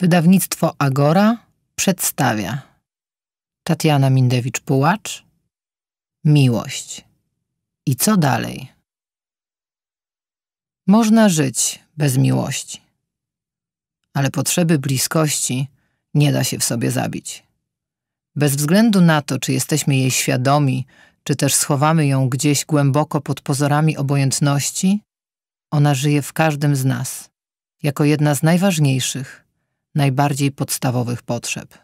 Wydawnictwo Agora przedstawia Tatiana Mindewicz-Pułacz Miłość. I co dalej? Można żyć bez miłości, ale potrzeby bliskości nie da się w sobie zabić. Bez względu na to, czy jesteśmy jej świadomi, czy też schowamy ją gdzieś głęboko pod pozorami obojętności, ona żyje w każdym z nas, jako jedna z najważniejszych, najbardziej podstawowych potrzeb.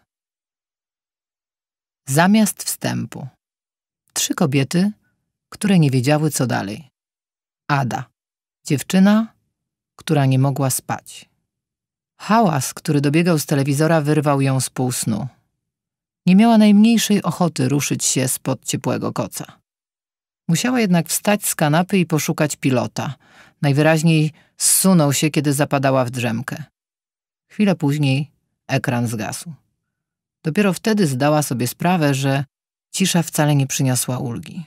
Zamiast wstępu. Trzy kobiety, które nie wiedziały co dalej. Ada, dziewczyna, która nie mogła spać. Hałas, który dobiegał z telewizora, wyrwał ją z pół snu. Nie miała najmniejszej ochoty ruszyć się spod ciepłego koca. Musiała jednak wstać z kanapy i poszukać pilota. Najwyraźniej zsunął się, kiedy zapadała w drzemkę. Chwilę później ekran zgasł. Dopiero wtedy zdała sobie sprawę, że cisza wcale nie przyniosła ulgi.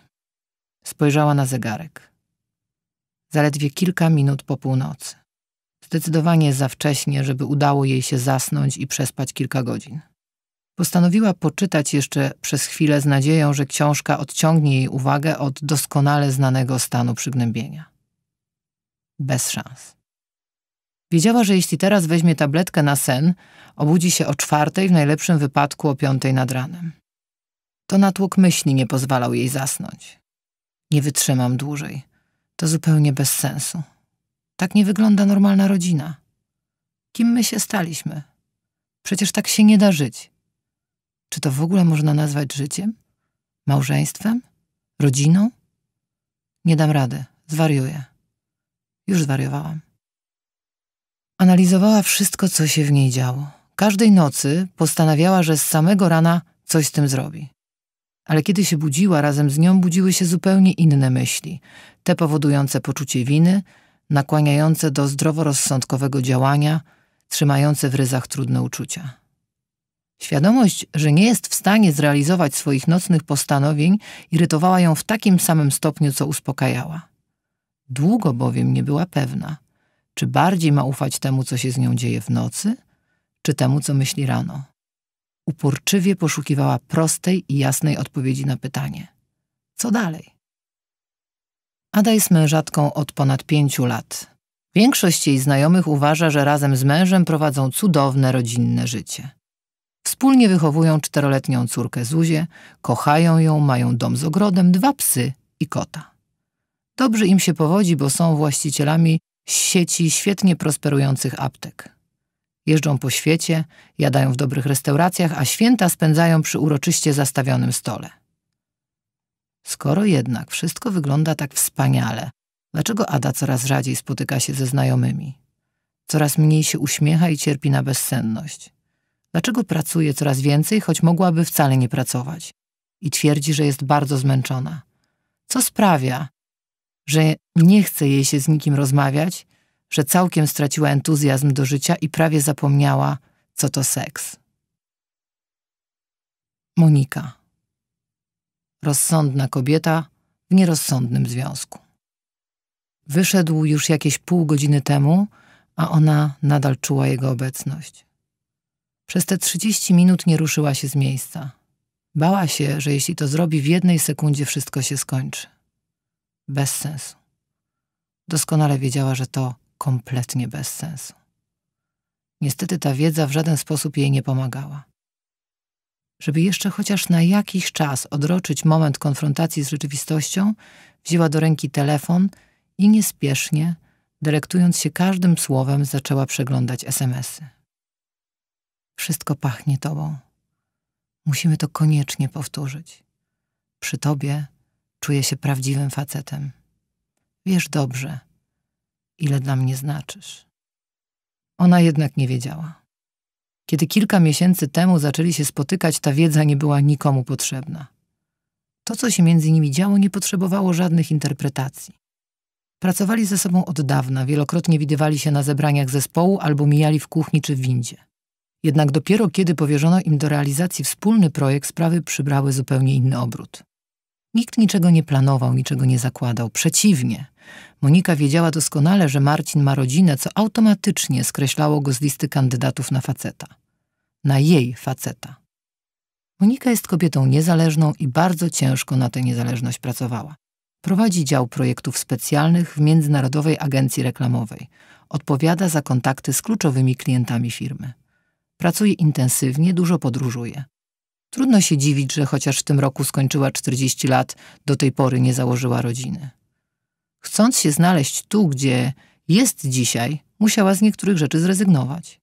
Spojrzała na zegarek. Zaledwie kilka minut po północy. Zdecydowanie za wcześnie, żeby udało jej się zasnąć i przespać kilka godzin. Postanowiła poczytać jeszcze przez chwilę z nadzieją, że książka odciągnie jej uwagę od doskonale znanego stanu przygnębienia. Bez szans. Wiedziała, że jeśli teraz weźmie tabletkę na sen, obudzi się o czwartej, w najlepszym wypadku o piątej nad ranem. To natłok myśli nie pozwalał jej zasnąć. Nie wytrzymam dłużej. To zupełnie bez sensu. Tak nie wygląda normalna rodzina. Kim my się staliśmy? Przecież tak się nie da żyć. Czy to w ogóle można nazwać życiem? Małżeństwem? Rodziną? Nie dam rady, zwariuję. Już zwariowałam. Analizowała wszystko, co się w niej działo. Każdej nocy postanawiała, że z samego rana coś z tym zrobi. Ale kiedy się budziła, razem z nią budziły się zupełnie inne myśli, te powodujące poczucie winy, nakłaniające do zdroworozsądkowego działania, trzymające w ryzach trudne uczucia. Świadomość, że nie jest w stanie zrealizować swoich nocnych postanowień, irytowała ją w takim samym stopniu, co uspokajała. Długo bowiem nie była pewna, czy bardziej ma ufać temu, co się z nią dzieje w nocy, czy temu, co myśli rano. Uporczywie poszukiwała prostej i jasnej odpowiedzi na pytanie: co dalej? Ada jest mężatką od ponad pięciu lat. Większość jej znajomych uważa, że razem z mężem prowadzą cudowne rodzinne życie. Wspólnie wychowują czteroletnią córkę Zuzię, kochają ją, mają dom z ogrodem, dwa psy i kota. Dobrze im się powodzi, bo są właścicielami sieci świetnie prosperujących aptek. Jeżdżą po świecie, jadają w dobrych restauracjach, a święta spędzają przy uroczyście zastawionym stole. Skoro jednak wszystko wygląda tak wspaniale, dlaczego Ada coraz rzadziej spotyka się ze znajomymi? Coraz mniej się uśmiecha i cierpi na bezsenność. Dlaczego pracuje coraz więcej, choć mogłaby wcale nie pracować? I twierdzi, że jest bardzo zmęczona. Co sprawia, że nie chce jej się z nikim rozmawiać, że całkiem straciła entuzjazm do życia i prawie zapomniała, co to seks. Monika. Rozsądna kobieta w nierozsądnym związku. Wyszedł już jakieś pół godziny temu, a ona nadal czuła jego obecność. Przez te trzydzieści minut nie ruszyła się z miejsca. Bała się, że jeśli to zrobi w jednej sekundzie, wszystko się skończy. Bez sensu. Doskonale wiedziała, że to kompletnie bez sensu. Niestety ta wiedza w żaden sposób jej nie pomagała. Żeby jeszcze chociaż na jakiś czas odroczyć moment konfrontacji z rzeczywistością, wzięła do ręki telefon i niespiesznie, delektując się każdym słowem, zaczęła przeglądać SMSy. Wszystko pachnie tobą. Musimy to koniecznie powtórzyć. Przy tobie czuję się prawdziwym facetem. Wiesz dobrze, ile dla mnie znaczysz. Ona jednak nie wiedziała. Kiedy kilka miesięcy temu zaczęli się spotykać, ta wiedza nie była nikomu potrzebna. To, co się między nimi działo, nie potrzebowało żadnych interpretacji. Pracowali ze sobą od dawna, wielokrotnie widywali się na zebraniach zespołu albo mijali w kuchni czy w windzie. Jednak dopiero kiedy powierzono im do realizacji wspólny projekt, sprawy przybrały zupełnie inny obrót. Nikt niczego nie planował, niczego nie zakładał. Przeciwnie. Monika wiedziała doskonale, że Marcin ma rodzinę, co automatycznie skreślało go z listy kandydatów na faceta. Na jej faceta. Monika jest kobietą niezależną i bardzo ciężko na tę niezależność pracowała. Prowadzi dział projektów specjalnych w Międzynarodowej Agencji Reklamowej. Odpowiada za kontakty z kluczowymi klientami firmy. Pracuje intensywnie, dużo podróżuje. Trudno się dziwić, że chociaż w tym roku skończyła 40 lat, do tej pory nie założyła rodziny. Chcąc się znaleźć tu, gdzie jest dzisiaj, musiała z niektórych rzeczy zrezygnować.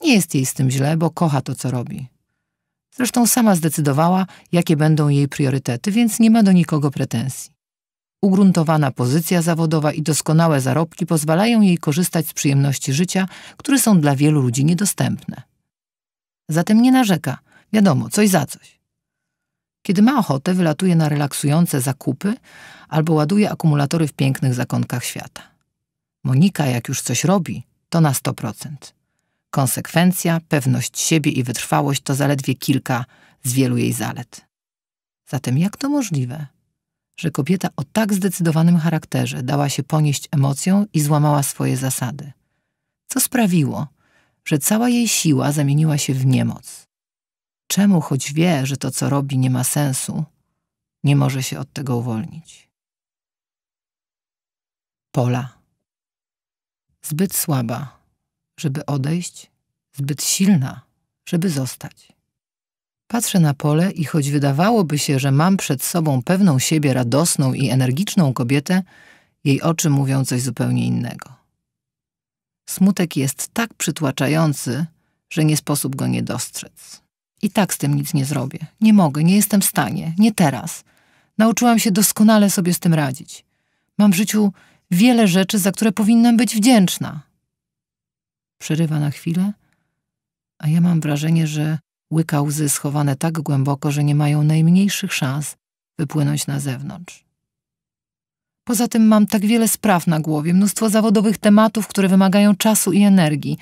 Nie jest jej z tym źle, bo kocha to, co robi. Zresztą sama zdecydowała, jakie będą jej priorytety, więc nie ma do nikogo pretensji. Ugruntowana pozycja zawodowa i doskonałe zarobki pozwalają jej korzystać z przyjemności życia, które są dla wielu ludzi niedostępne. Zatem nie narzeka, wiadomo, coś za coś. Kiedy ma ochotę, wylatuje na relaksujące zakupy albo ładuje akumulatory w pięknych zakątkach świata. Monika, jak już coś robi, to na 100%. Konsekwencja, pewność siebie i wytrwałość to zaledwie kilka z wielu jej zalet. Zatem jak to możliwe, że kobieta o tak zdecydowanym charakterze dała się ponieść emocją i złamała swoje zasady? Co sprawiło, że cała jej siła zamieniła się w niemoc? Czemu, choć wie, że to, co robi, nie ma sensu, nie może się od tego uwolnić? Pola. Zbyt słaba, żeby odejść, zbyt silna, żeby zostać. Patrzę na pole i choć wydawałoby się, że mam przed sobą pewną siebie radosną i energiczną kobietę, jej oczy mówią coś zupełnie innego. Smutek jest tak przytłaczający, że nie sposób go nie dostrzec. I tak z tym nic nie zrobię. Nie mogę, nie jestem w stanie, nie teraz. Nauczyłam się doskonale sobie z tym radzić. Mam w życiu wiele rzeczy, za które powinnam być wdzięczna. Przerywa na chwilę, a ja mam wrażenie, że łyka łzy schowane tak głęboko, że nie mają najmniejszych szans wypłynąć na zewnątrz. Poza tym mam tak wiele spraw na głowie, mnóstwo zawodowych tematów, które wymagają czasu i energii.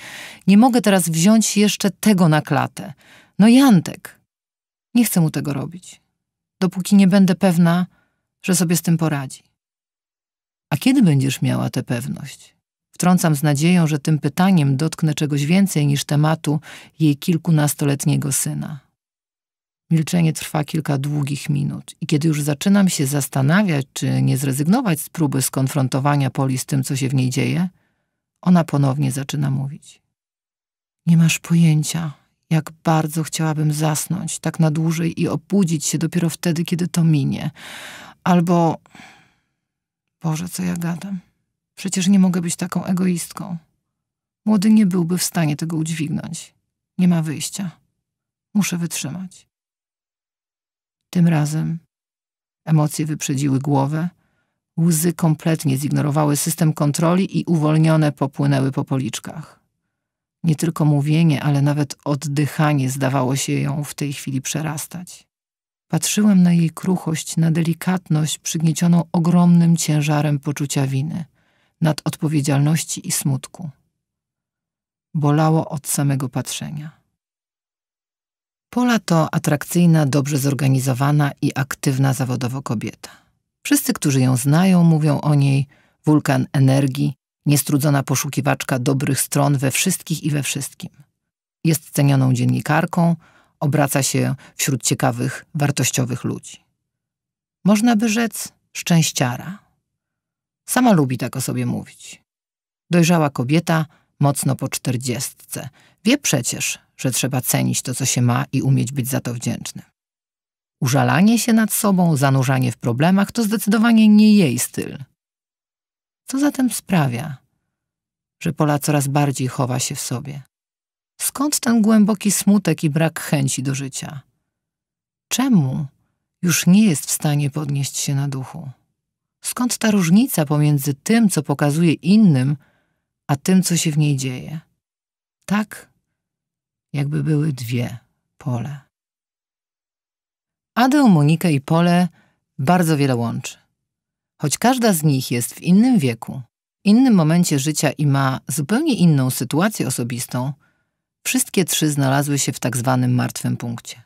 Nie mogę teraz wziąć jeszcze tego na klatę. No Jantek. Nie chcę mu tego robić, dopóki nie będę pewna, że sobie z tym poradzi. A kiedy będziesz miała tę pewność? Wtrącam z nadzieją, że tym pytaniem dotknę czegoś więcej niż tematu jej kilkunastoletniego syna. Milczenie trwa kilka długich minut i kiedy już zaczynam się zastanawiać, czy nie zrezygnować z próby skonfrontowania Poli z tym, co się w niej dzieje, ona ponownie zaczyna mówić. Nie masz pojęcia, jak bardzo chciałabym zasnąć tak na dłużej i obudzić się dopiero wtedy, kiedy to minie. Albo... Boże, co ja gadam? Przecież nie mogę być taką egoistką. Młody nie byłby w stanie tego udźwignąć. Nie ma wyjścia. Muszę wytrzymać. Tym razem emocje wyprzedziły głowę, łzy kompletnie zignorowały system kontroli i uwolnione popłynęły po policzkach. Nie tylko mówienie, ale nawet oddychanie zdawało się ją w tej chwili przerastać. Patrzyłem na jej kruchość, na delikatność przygniecioną ogromnym ciężarem poczucia winy, nad odpowiedzialności i smutku. Bolało od samego patrzenia. Pola to atrakcyjna, dobrze zorganizowana i aktywna zawodowo kobieta. Wszyscy, którzy ją znają, mówią o niej wulkan energii, niestrudzona poszukiwaczka dobrych stron we wszystkich i we wszystkim. Jest cenioną dziennikarką, obraca się wśród ciekawych, wartościowych ludzi. Można by rzec szczęściara. Sama lubi tak o sobie mówić. Dojrzała kobieta, mocno po czterdziestce. Wie przecież, że trzeba cenić to, co się ma i umieć być za to wdzięcznym. Użalanie się nad sobą, zanurzanie w problemach to zdecydowanie nie jej styl. Co zatem sprawia, że Pola coraz bardziej chowa się w sobie? Skąd ten głęboki smutek i brak chęci do życia? Czemu już nie jest w stanie podnieść się na duchu? Skąd ta różnica pomiędzy tym, co pokazuje innym, a tym, co się w niej dzieje? Tak, jakby były dwie pole. Adę, Monikę i Pole bardzo wiele łączy. Choć każda z nich jest w innym wieku, innym momencie życia i ma zupełnie inną sytuację osobistą, wszystkie trzy znalazły się w tak zwanym martwym punkcie.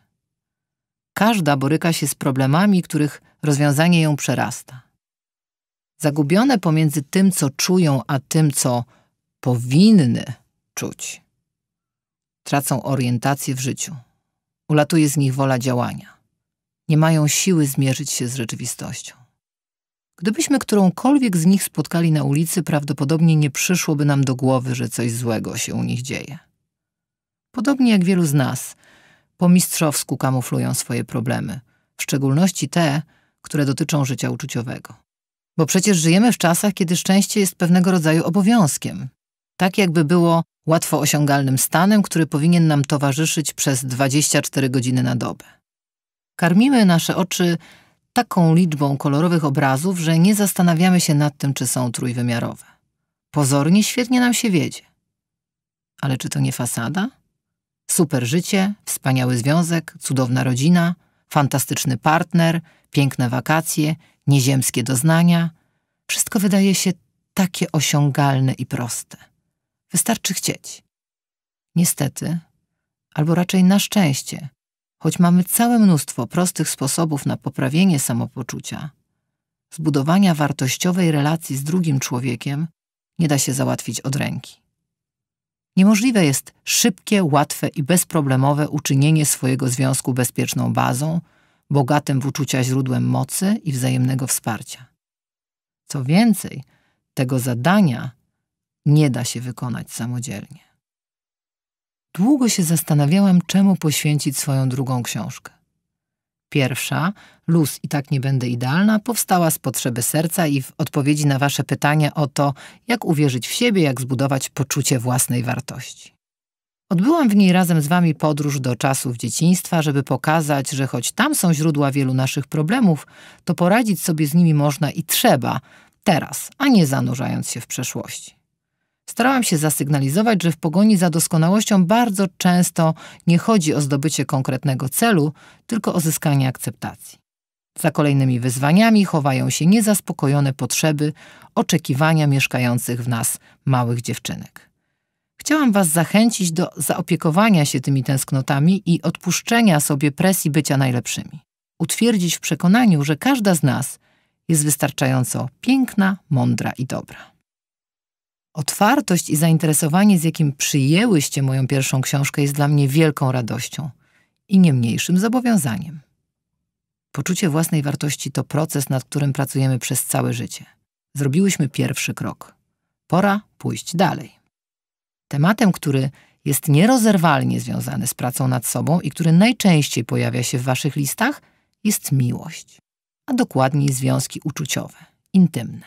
każda boryka się z problemami, których rozwiązanie ją przerasta. Zagubione pomiędzy tym, co czują, a tym, co powinny czuć, tracą orientację w życiu. Ulatuje z nich wola działania. Nie mają siły zmierzyć się z rzeczywistością. Gdybyśmy którąkolwiek z nich spotkali na ulicy, prawdopodobnie nie przyszłoby nam do głowy, że coś złego się u nich dzieje. Podobnie jak wielu z nas, po mistrzowsku kamuflują swoje problemy, w szczególności te, które dotyczą życia uczuciowego. Bo przecież żyjemy w czasach, kiedy szczęście jest pewnego rodzaju obowiązkiem. Tak jakby było łatwo osiągalnym stanem, który powinien nam towarzyszyć przez 24 godziny na dobę. Karmimy nasze oczy taką liczbą kolorowych obrazów, że nie zastanawiamy się nad tym, czy są trójwymiarowe. Pozornie świetnie nam się wiedzie. Ale czy to nie fasada? Super życie, wspaniały związek, cudowna rodzina, fantastyczny partner, piękne wakacje, nieziemskie doznania. Wszystko wydaje się takie osiągalne i proste. Wystarczy chcieć. Niestety, albo raczej na szczęście, choć mamy całe mnóstwo prostych sposobów na poprawienie samopoczucia, zbudowania wartościowej relacji z drugim człowiekiem nie da się załatwić od ręki. Niemożliwe jest szybkie, łatwe i bezproblemowe uczynienie swojego związku bezpieczną bazą, bogatym w uczucia źródłem mocy i wzajemnego wsparcia. Co więcej, tego zadania nie da się wykonać samodzielnie. Długo się zastanawiałam, czemu poświęcić swoją drugą książkę. Pierwsza, Luz i tak nie będę idealna, powstała z potrzeby serca i w odpowiedzi na Wasze pytanie o to, jak uwierzyć w siebie, jak zbudować poczucie własnej wartości. Odbyłam w niej razem z Wami podróż do czasów dzieciństwa, żeby pokazać, że choć tam są źródła wielu naszych problemów, to poradzić sobie z nimi można i trzeba, teraz, a nie zanurzając się w przeszłości. Starałam się zasygnalizować, że w pogoni za doskonałością bardzo często nie chodzi o zdobycie konkretnego celu, tylko o zyskanie akceptacji. Za kolejnymi wyzwaniami chowają się niezaspokojone potrzeby, oczekiwania mieszkających w nas małych dziewczynek. Chciałam Was zachęcić do zaopiekowania się tymi tęsknotami i odpuszczenia sobie presji bycia najlepszymi. Utwierdzić w przekonaniu, że każda z nas jest wystarczająco piękna, mądra i dobra. Otwartość i zainteresowanie, z jakim przyjęłyście moją pierwszą książkę, jest dla mnie wielką radością i nie mniejszym zobowiązaniem. Poczucie własnej wartości to proces, nad którym pracujemy przez całe życie. Zrobiłyśmy pierwszy krok. Pora pójść dalej. Tematem, który jest nierozerwalnie związany z pracą nad sobą i który najczęściej pojawia się w Waszych listach, jest miłość, a dokładniej związki uczuciowe, intymne.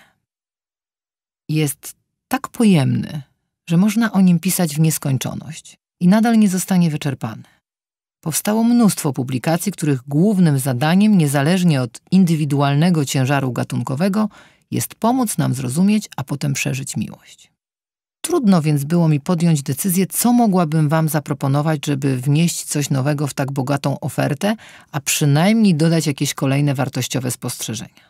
Jest tak pojemny, że można o nim pisać w nieskończoność i nadal nie zostanie wyczerpany. Powstało mnóstwo publikacji, których głównym zadaniem, niezależnie od indywidualnego ciężaru gatunkowego, jest pomóc nam zrozumieć, a potem przeżyć miłość. Trudno więc było mi podjąć decyzję, co mogłabym Wam zaproponować, żeby wnieść coś nowego w tak bogatą ofertę, a przynajmniej dodać jakieś kolejne wartościowe spostrzeżenia.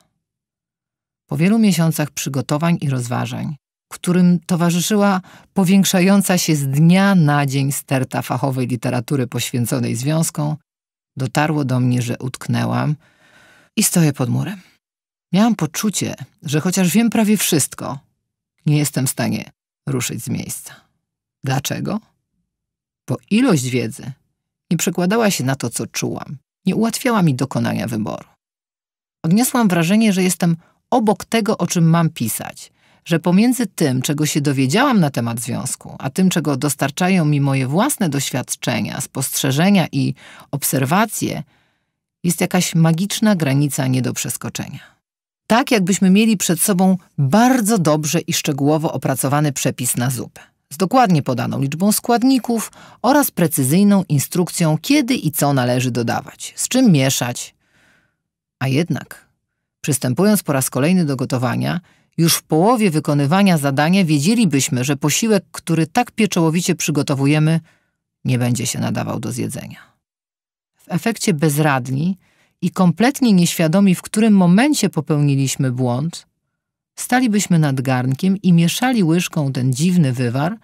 Po wielu miesiącach przygotowań i rozważań, którym towarzyszyła powiększająca się z dnia na dzień sterta fachowej literatury poświęconej związkom, dotarło do mnie, że utknęłam i stoję pod murem. Miałam poczucie, że chociaż wiem prawie wszystko, nie jestem w stanie ruszyć z miejsca. Dlaczego? Bo ilość wiedzy nie przekładała się na to, co czułam, nie ułatwiała mi dokonania wyboru. Odniosłam wrażenie, że jestem obok tego, o czym mam pisać, że pomiędzy tym, czego się dowiedziałam na temat związku, a tym, czego dostarczają mi moje własne doświadczenia, spostrzeżenia i obserwacje, jest jakaś magiczna granica nie do przeskoczenia. Tak, jakbyśmy mieli przed sobą bardzo dobrze i szczegółowo opracowany przepis na zupę, z dokładnie podaną liczbą składników oraz precyzyjną instrukcją, kiedy i co należy dodawać, z czym mieszać. A jednak, przystępując po raz kolejny do gotowania, już w połowie wykonywania zadania wiedzielibyśmy, że posiłek, który tak pieczołowicie przygotowujemy, nie będzie się nadawał do zjedzenia. W efekcie bezradni i kompletnie nieświadomi, w którym momencie popełniliśmy błąd, stalibyśmy nad garnkiem i mieszali łyżką ten dziwny wywar,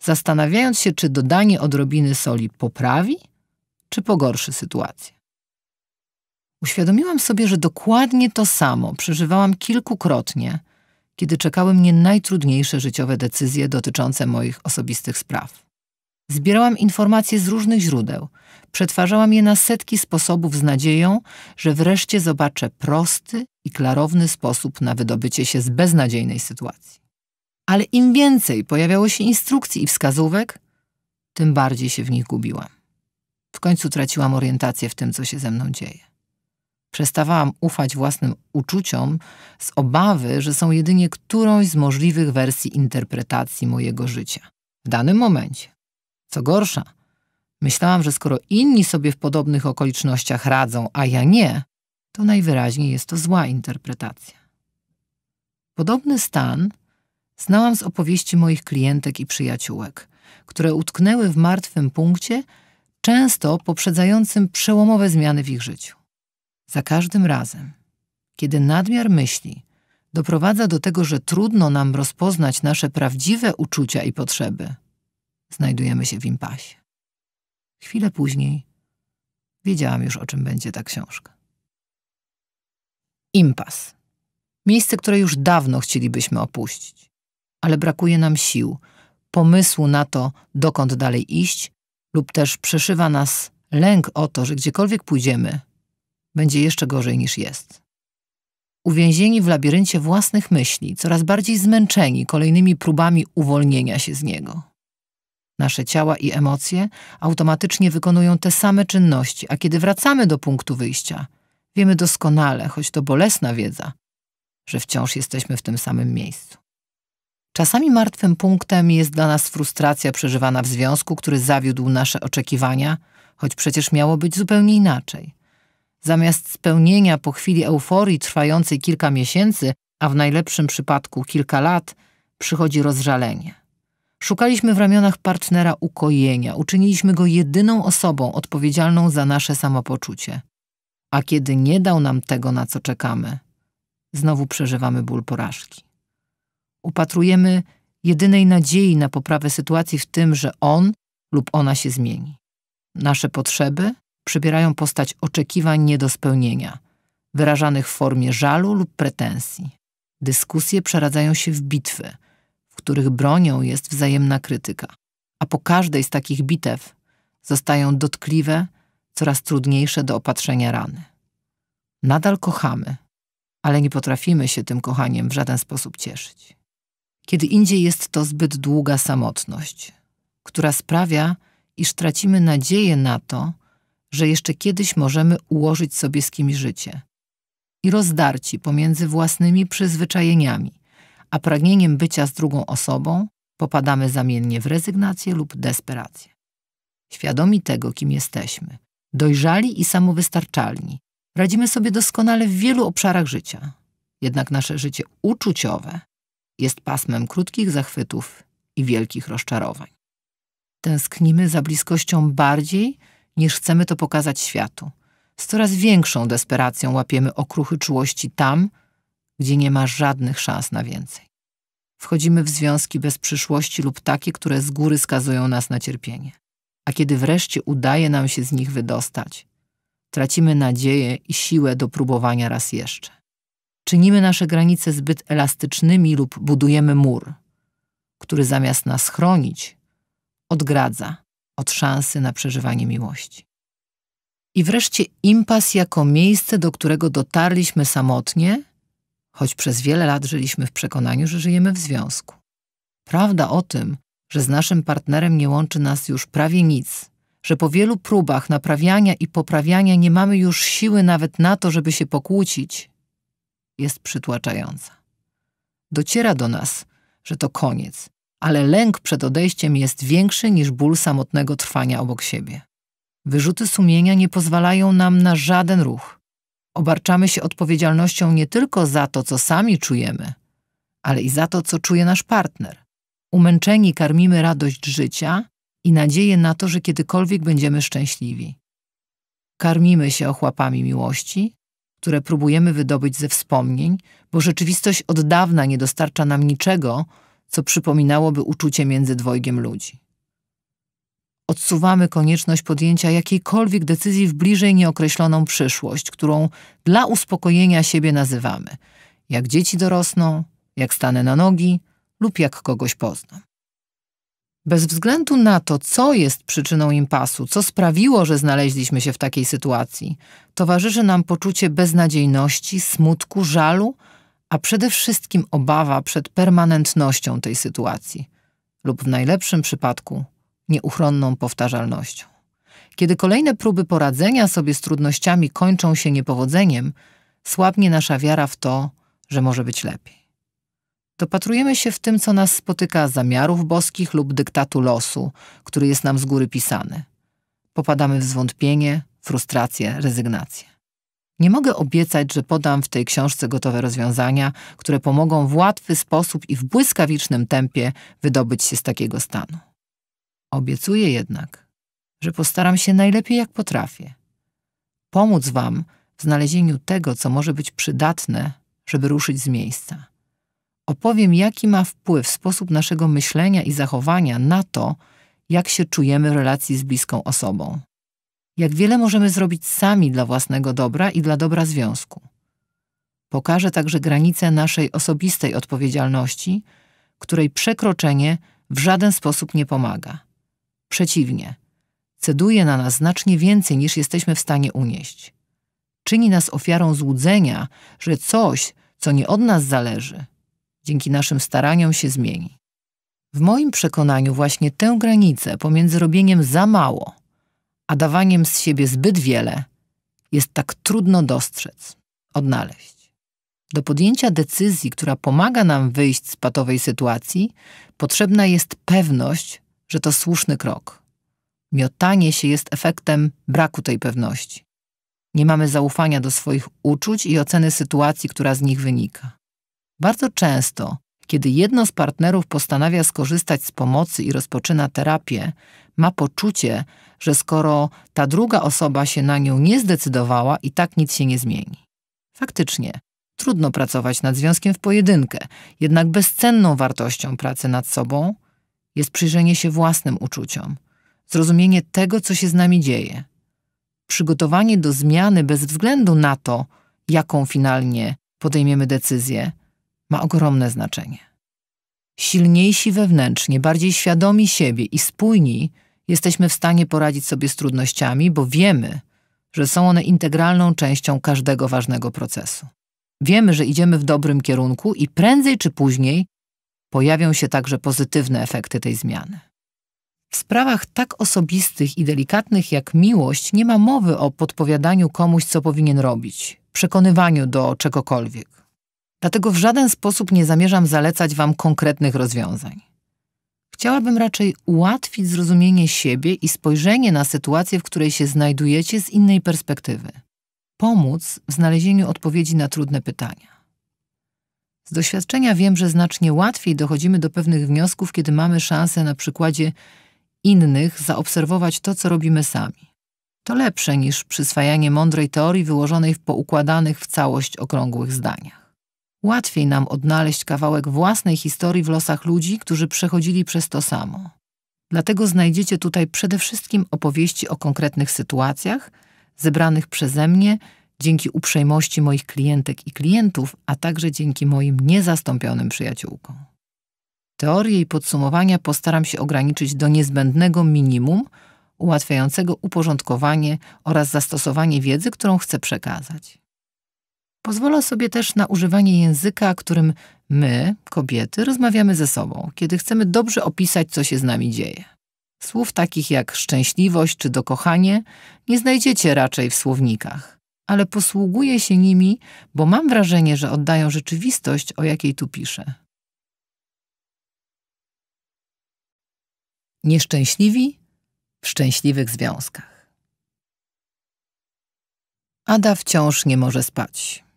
zastanawiając się, czy dodanie odrobiny soli poprawi, czy pogorszy sytuację. Uświadomiłam sobie, że dokładnie to samo przeżywałam kilkukrotnie, kiedy czekały mnie najtrudniejsze życiowe decyzje dotyczące moich osobistych spraw. Zbierałam informacje z różnych źródeł, przetwarzałam je na setki sposobów z nadzieją, że wreszcie zobaczę prosty i klarowny sposób na wydobycie się z beznadziejnej sytuacji. Ale im więcej pojawiało się instrukcji i wskazówek, tym bardziej się w nich gubiłam. W końcu traciłam orientację w tym, co się ze mną dzieje. Przestawałam ufać własnym uczuciom z obawy, że są jedynie którąś z możliwych wersji interpretacji mojego życia w danym momencie. Co gorsza, myślałam, że skoro inni sobie w podobnych okolicznościach radzą, a ja nie, to najwyraźniej jest to zła interpretacja. Podobny stan znałam z opowieści moich klientek i przyjaciółek, które utknęły w martwym punkcie, często poprzedzającym przełomowe zmiany w ich życiu. Za każdym razem, kiedy nadmiar myśli doprowadza do tego, że trudno nam rozpoznać nasze prawdziwe uczucia i potrzeby, znajdujemy się w impasie. Chwilę później wiedziałam już, o czym będzie ta książka. Impas. Miejsce, które już dawno chcielibyśmy opuścić, ale brakuje nam sił, pomysłu na to, dokąd dalej iść, lub też przeszywa nas lęk o to, że gdziekolwiek pójdziemy, będzie jeszcze gorzej niż jest. Uwięzieni w labiryncie własnych myśli, coraz bardziej zmęczeni kolejnymi próbami uwolnienia się z niego. Nasze ciała i emocje automatycznie wykonują te same czynności, a kiedy wracamy do punktu wyjścia, wiemy doskonale, choć to bolesna wiedza, że wciąż jesteśmy w tym samym miejscu. Czasami martwym punktem jest dla nas frustracja przeżywana w związku, który zawiódł nasze oczekiwania, choć przecież miało być zupełnie inaczej. Zamiast spełnienia po chwili euforii trwającej kilka miesięcy, a w najlepszym przypadku kilka lat, przychodzi rozżalenie. Szukaliśmy w ramionach partnera ukojenia, uczyniliśmy go jedyną osobą odpowiedzialną za nasze samopoczucie. A kiedy nie dał nam tego, na co czekamy, znowu przeżywamy ból porażki. Upatrujemy jedynej nadziei na poprawę sytuacji w tym, że on lub ona się zmieni. Nasze potrzeby przybierają postać oczekiwań nie do spełnienia, wyrażanych w formie żalu lub pretensji. Dyskusje przeradzają się w bitwy, w których bronią jest wzajemna krytyka, a po każdej z takich bitew zostają dotkliwe, coraz trudniejsze do opatrzenia rany. Nadal kochamy, ale nie potrafimy się tym kochaniem w żaden sposób cieszyć. Kiedy indziej jest to zbyt długa samotność, która sprawia, iż tracimy nadzieję na to, że jeszcze kiedyś możemy ułożyć sobie z kimś życie. I rozdarci pomiędzy własnymi przyzwyczajeniami, a pragnieniem bycia z drugą osobą, popadamy zamiennie w rezygnację lub desperację. Świadomi tego, kim jesteśmy, dojrzali i samowystarczalni, radzimy sobie doskonale w wielu obszarach życia. Jednak nasze życie uczuciowe jest pasmem krótkich zachwytów i wielkich rozczarowań. Tęsknimy za bliskością bardziej niż chcemy to pokazać światu. Z coraz większą desperacją łapiemy okruchy czułości tam, gdzie nie ma żadnych szans na więcej. Wchodzimy w związki bez przyszłości lub takie, które z góry skazują nas na cierpienie. A kiedy wreszcie udaje nam się z nich wydostać, tracimy nadzieję i siłę do próbowania raz jeszcze. Czynimy nasze granice zbyt elastycznymi lub budujemy mur, który zamiast nas chronić, odgradza od szansy na przeżywanie miłości. I wreszcie impas jako miejsce, do którego dotarliśmy samotnie, choć przez wiele lat żyliśmy w przekonaniu, że żyjemy w związku. Prawda o tym, że z naszym partnerem nie łączy nas już prawie nic, że po wielu próbach naprawiania i poprawiania nie mamy już siły nawet na to, żeby się pokłócić, jest przytłaczająca. Dociera do nas, że to koniec, ale lęk przed odejściem jest większy niż ból samotnego trwania obok siebie. Wyrzuty sumienia nie pozwalają nam na żaden ruch. Obarczamy się odpowiedzialnością nie tylko za to, co sami czujemy, ale i za to, co czuje nasz partner. Umęczeni karmimy radość życia i nadzieję na to, że kiedykolwiek będziemy szczęśliwi. Karmimy się ochłapami miłości, które próbujemy wydobyć ze wspomnień, bo rzeczywistość od dawna nie dostarcza nam niczego, co przypominałoby uczucie między dwojgiem ludzi. odsuwamy konieczność podjęcia jakiejkolwiek decyzji w bliżej nieokreśloną przyszłość, którą dla uspokojenia siebie nazywamy. Jak dzieci dorosną, jak stanę na nogi lub jak kogoś poznam. Bez względu na to, co jest przyczyną impasu, co sprawiło, że znaleźliśmy się w takiej sytuacji, towarzyszy nam poczucie beznadziejności, smutku, żalu, a przede wszystkim obawa przed permanentnością tej sytuacji lub w najlepszym przypadku nieuchronną powtarzalnością. Kiedy kolejne próby poradzenia sobie z trudnościami kończą się niepowodzeniem, słabnie nasza wiara w to, że może być lepiej. Dopatrujemy się w tym, co nas spotyka zamiarów boskich lub dyktatu losu, który jest nam z góry pisany. Popadamy w zwątpienie, frustrację, rezygnację. Nie mogę obiecać, że podam w tej książce gotowe rozwiązania, które pomogą w łatwy sposób i w błyskawicznym tempie wydobyć się z takiego stanu. Obiecuję jednak, że postaram się najlepiej jak potrafię. Pomóc Wam w znalezieniu tego, co może być przydatne, żeby ruszyć z miejsca. Opowiem, jaki ma wpływ sposób naszego myślenia i zachowania na to, jak się czujemy w relacji z bliską osobą. Jak wiele możemy zrobić sami dla własnego dobra i dla dobra związku. Pokażę także granice naszej osobistej odpowiedzialności, której przekroczenie w żaden sposób nie pomaga. Przeciwnie, ceduje na nas znacznie więcej niż jesteśmy w stanie unieść. Czyni nas ofiarą złudzenia, że coś, co nie od nas zależy, dzięki naszym staraniom się zmieni. W moim przekonaniu właśnie tę granicę pomiędzy robieniem za mało, a dawaniem z siebie zbyt wiele jest tak trudno dostrzec, odnaleźć. Do podjęcia decyzji, która pomaga nam wyjść z patowej sytuacji, potrzebna jest pewność, że to słuszny krok. Miotanie się jest efektem braku tej pewności. Nie mamy zaufania do swoich uczuć i oceny sytuacji, która z nich wynika. Bardzo często, kiedy jedno z partnerów postanawia skorzystać z pomocy i rozpoczyna terapię, ma poczucie, że skoro ta druga osoba się na nią nie zdecydowała, i tak nic się nie zmieni. Faktycznie, trudno pracować nad związkiem w pojedynkę, jednak bezcenną wartością pracy nad sobą jest przyjrzenie się własnym uczuciom, zrozumienie tego, co się z nami dzieje, przygotowanie do zmiany bez względu na to, jaką finalnie podejmiemy decyzję, ma ogromne znaczenie. Silniejsi wewnętrznie, bardziej świadomi siebie i spójni, jesteśmy w stanie poradzić sobie z trudnościami, bo wiemy, że są one integralną częścią każdego ważnego procesu. Wiemy, że idziemy w dobrym kierunku i prędzej czy później pojawią się także pozytywne efekty tej zmiany. W sprawach tak osobistych i delikatnych jak miłość nie ma mowy o podpowiadaniu komuś, co powinien robić, przekonywaniu do czegokolwiek. Dlatego w żaden sposób nie zamierzam zalecać Wam konkretnych rozwiązań. Chciałabym raczej ułatwić zrozumienie siebie i spojrzenie na sytuację, w której się znajdujecie z innej perspektywy. Pomóc w znalezieniu odpowiedzi na trudne pytania. Z doświadczenia wiem, że znacznie łatwiej dochodzimy do pewnych wniosków, kiedy mamy szansę na przykładzie innych zaobserwować to, co robimy sami. To lepsze niż przyswajanie mądrej teorii wyłożonej w poukładanych w całość okrągłych zdaniach. Łatwiej nam odnaleźć kawałek własnej historii w losach ludzi, którzy przechodzili przez to samo. Dlatego znajdziecie tutaj przede wszystkim opowieści o konkretnych sytuacjach, zebranych przeze mnie dzięki uprzejmości moich klientek i klientów, a także dzięki moim niezastąpionym przyjaciółkom. Teorie i podsumowania postaram się ograniczyć do niezbędnego minimum, ułatwiającego uporządkowanie oraz zastosowanie wiedzy, którą chcę przekazać. Pozwolę sobie też na używanie języka, którym my, kobiety, rozmawiamy ze sobą, kiedy chcemy dobrze opisać, co się z nami dzieje. Słów takich jak szczęśliwość czy dokochanie nie znajdziecie raczej w słownikach, ale posługuję się nimi, bo mam wrażenie, że oddają rzeczywistość, o jakiej tu piszę. Nieszczęśliwi w szczęśliwych związkach. Ada wciąż nie może spać.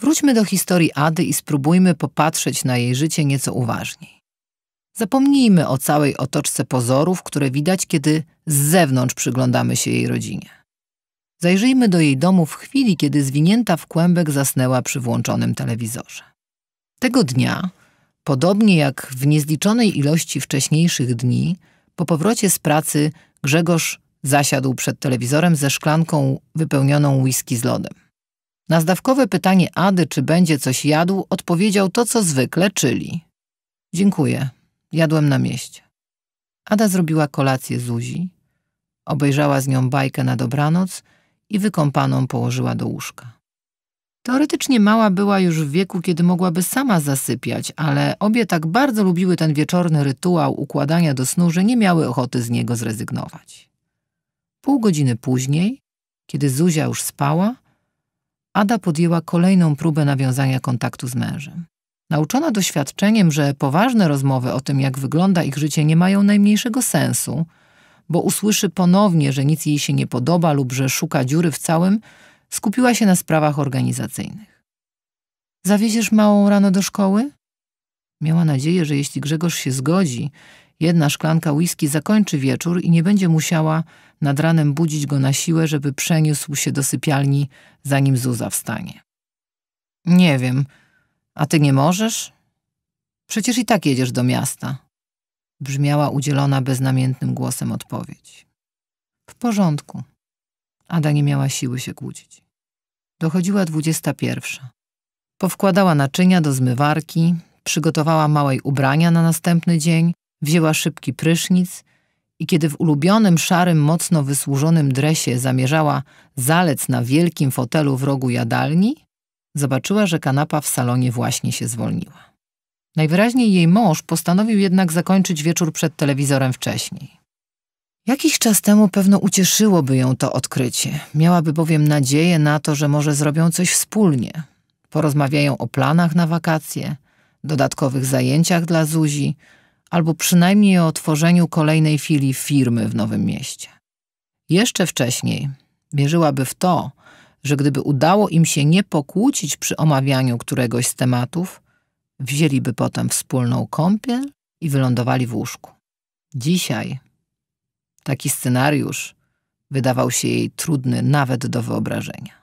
Wróćmy do historii Ady i spróbujmy popatrzeć na jej życie nieco uważniej. Zapomnijmy o całej otoczce pozorów, które widać, kiedy z zewnątrz przyglądamy się jej rodzinie. Zajrzyjmy do jej domu w chwili, kiedy zwinięta w kłębek zasnęła przy włączonym telewizorze. Tego dnia, podobnie jak w niezliczonej ilości wcześniejszych dni, Po powrocie z pracy Grzegorz zasiadł przed telewizorem ze szklanką wypełnioną whisky z lodem. Na zdawkowe pytanie Ady, czy będzie coś jadł, odpowiedział to, co zwykle, czyli Dziękuję, jadłem na mieście. Ada zrobiła kolację Zuzi, obejrzała z nią bajkę na dobranoc i wykąpaną położyła do łóżka. Teoretycznie mała była już w wieku, kiedy mogłaby sama zasypiać, ale obie tak bardzo lubiły ten wieczorny rytuał układania do snu, że nie miały ochoty z niego zrezygnować. Pół godziny później, kiedy Zuzia już spała, Ada podjęła kolejną próbę nawiązania kontaktu z mężem. Nauczona doświadczeniem, że poważne rozmowy o tym, jak wygląda ich życie, nie mają najmniejszego sensu, bo usłyszy ponownie, że nic jej się nie podoba lub że szuka dziury w całym, skupiła się na sprawach organizacyjnych. Zawieziesz małą rano do szkoły? Miała nadzieję, że jeśli Grzegorz się zgodzi, jedna szklanka whisky zakończy wieczór i nie będzie musiała nad ranem budzić go na siłę, żeby przeniósł się do sypialni, zanim Zuza wstanie. Nie wiem, a ty nie możesz? Przecież i tak jedziesz do miasta. Brzmiała udzielona beznamiętnym głosem odpowiedź. W porządku. Ada nie miała siły się kłócić. Dochodziła dwudziesta pierwsza. Powkładała naczynia do zmywarki, przygotowała małej ubrania na następny dzień, wzięła szybki prysznic i kiedy w ulubionym, szarym, mocno wysłużonym dresie zamierzała zalec na wielkim fotelu w rogu jadalni, zobaczyła, że kanapa w salonie właśnie się zwolniła. Najwyraźniej jej mąż postanowił jednak zakończyć wieczór przed telewizorem wcześniej. Jakiś czas temu pewno ucieszyłoby ją to odkrycie. Miałaby bowiem nadzieję na to, że może zrobią coś wspólnie. Porozmawiają o planach na wakacje, dodatkowych zajęciach dla Zuzi, albo przynajmniej o tworzeniu kolejnej filii firmy w Nowym Mieście. Jeszcze wcześniej wierzyłaby w to, że gdyby udało im się nie pokłócić przy omawianiu któregoś z tematów, wzięliby potem wspólną kąpiel i wylądowali w łóżku. Dzisiaj taki scenariusz wydawał się jej trudny nawet do wyobrażenia.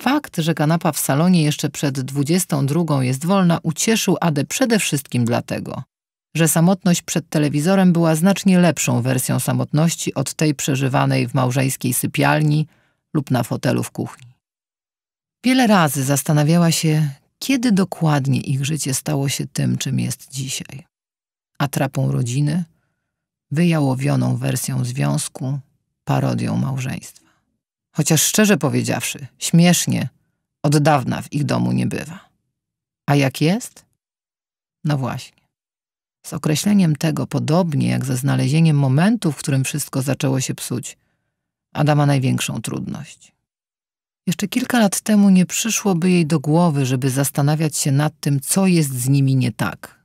Fakt, że kanapa w salonie jeszcze przed dwudziestą drugą jest wolna, ucieszył Adę przede wszystkim dlatego, że samotność przed telewizorem była znacznie lepszą wersją samotności od tej przeżywanej w małżeńskiej sypialni lub na fotelu w kuchni. Wiele razy zastanawiała się, kiedy dokładnie ich życie stało się tym, czym jest dzisiaj. Atrapą rodziny, wyjałowioną wersją związku, parodią małżeństwa. Chociaż szczerze powiedziawszy, śmiesznie, od dawna w ich domu nie bywa. A jak jest? No właśnie. Z określeniem tego, podobnie jak ze znalezieniem momentu, w którym wszystko zaczęło się psuć, Ada ma największą trudność. Jeszcze kilka lat temu nie przyszłoby jej do głowy, żeby zastanawiać się nad tym, co jest z nimi nie tak.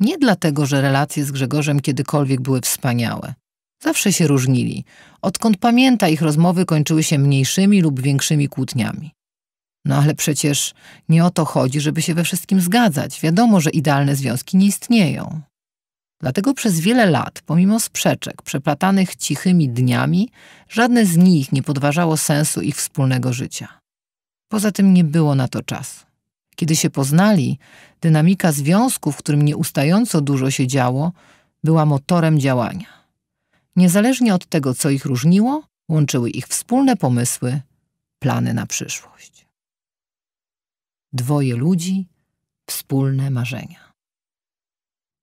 Nie dlatego, że relacje z Grzegorzem kiedykolwiek były wspaniałe. Zawsze się różnili. Odkąd pamięta, ich rozmowy kończyły się mniejszymi lub większymi kłótniami. No ale przecież nie o to chodzi, żeby się we wszystkim zgadzać. Wiadomo, że idealne związki nie istnieją. Dlatego przez wiele lat, pomimo sprzeczek przeplatanych cichymi dniami, żadne z nich nie podważało sensu ich wspólnego życia. Poza tym nie było na to czasu. Kiedy się poznali, dynamika związku, w którym nieustająco dużo się działo, była motorem działania. Niezależnie od tego, co ich różniło, łączyły ich wspólne pomysły, plany na przyszłość. Dwoje ludzi, wspólne marzenia.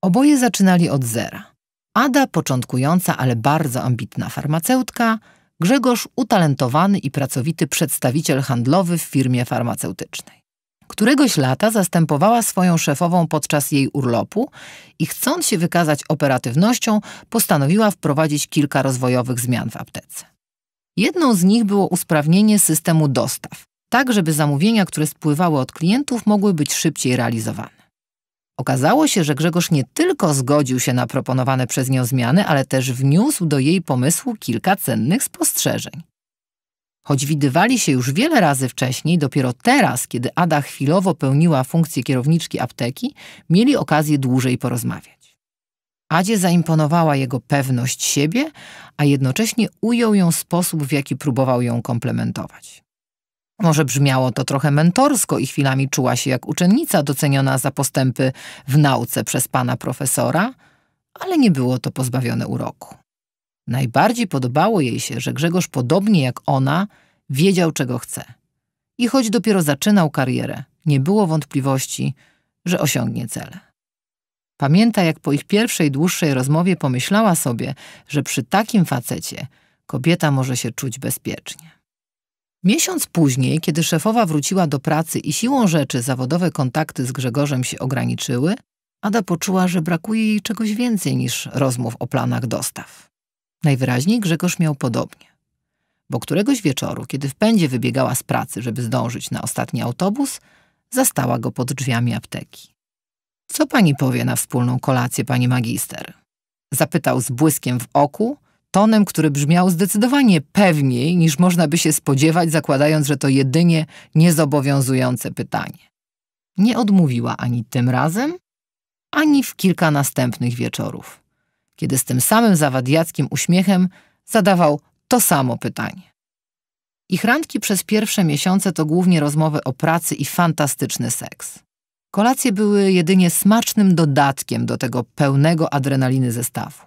Oboje zaczynali od zera. Ada początkująca, ale bardzo ambitna farmaceutka, Grzegorz utalentowany i pracowity przedstawiciel handlowy w firmie farmaceutycznej. Któregoś lata zastępowała swoją szefową podczas jej urlopu i chcąc się wykazać operatywnością, postanowiła wprowadzić kilka rozwojowych zmian w aptece. Jedną z nich było usprawnienie systemu dostaw, tak żeby zamówienia, które spływały od klientów, mogły być szybciej realizowane. Okazało się, że Grzegorz nie tylko zgodził się na proponowane przez nią zmiany, ale też wniósł do jej pomysłu kilka cennych spostrzeżeń. Choć widywali się już wiele razy wcześniej, dopiero teraz, kiedy Ada chwilowo pełniła funkcję kierowniczki apteki, mieli okazję dłużej porozmawiać. Adzie zaimponowała jego pewność siebie, a jednocześnie ujął ją sposób, w jaki próbował ją komplementować. Może brzmiało to trochę mentorsko i chwilami czuła się jak uczennica doceniona za postępy w nauce przez pana profesora, ale nie było to pozbawione uroku. Najbardziej podobało jej się, że Grzegorz, podobnie jak ona, wiedział, czego chce. I choć dopiero zaczynał karierę, nie było wątpliwości, że osiągnie cele. Pamięta, jak po ich pierwszej dłuższej rozmowie pomyślała sobie, że przy takim facecie kobieta może się czuć bezpiecznie. Miesiąc później, kiedy szefowa wróciła do pracy i siłą rzeczy zawodowe kontakty z Grzegorzem się ograniczyły, Ada poczuła, że brakuje jej czegoś więcej niż rozmów o planach dostaw. Najwyraźniej Grzegorz miał podobnie. Bo któregoś wieczoru, kiedy w pędzie wybiegała z pracy, żeby zdążyć na ostatni autobus, zastała go pod drzwiami apteki. Co pani powie na wspólną kolację, pani magister? Zapytał z błyskiem w oku, tonem, który brzmiał zdecydowanie pewniej niż można by się spodziewać, zakładając, że to jedynie niezobowiązujące pytanie. Nie odmówiła ani tym razem, ani w kilka następnych wieczorów, kiedy z tym samym zawadiackim uśmiechem zadawał to samo pytanie. Ich randki przez pierwsze miesiące to głównie rozmowy o pracy i fantastyczny seks. Kolacje były jedynie smacznym dodatkiem do tego pełnego adrenaliny zestawu.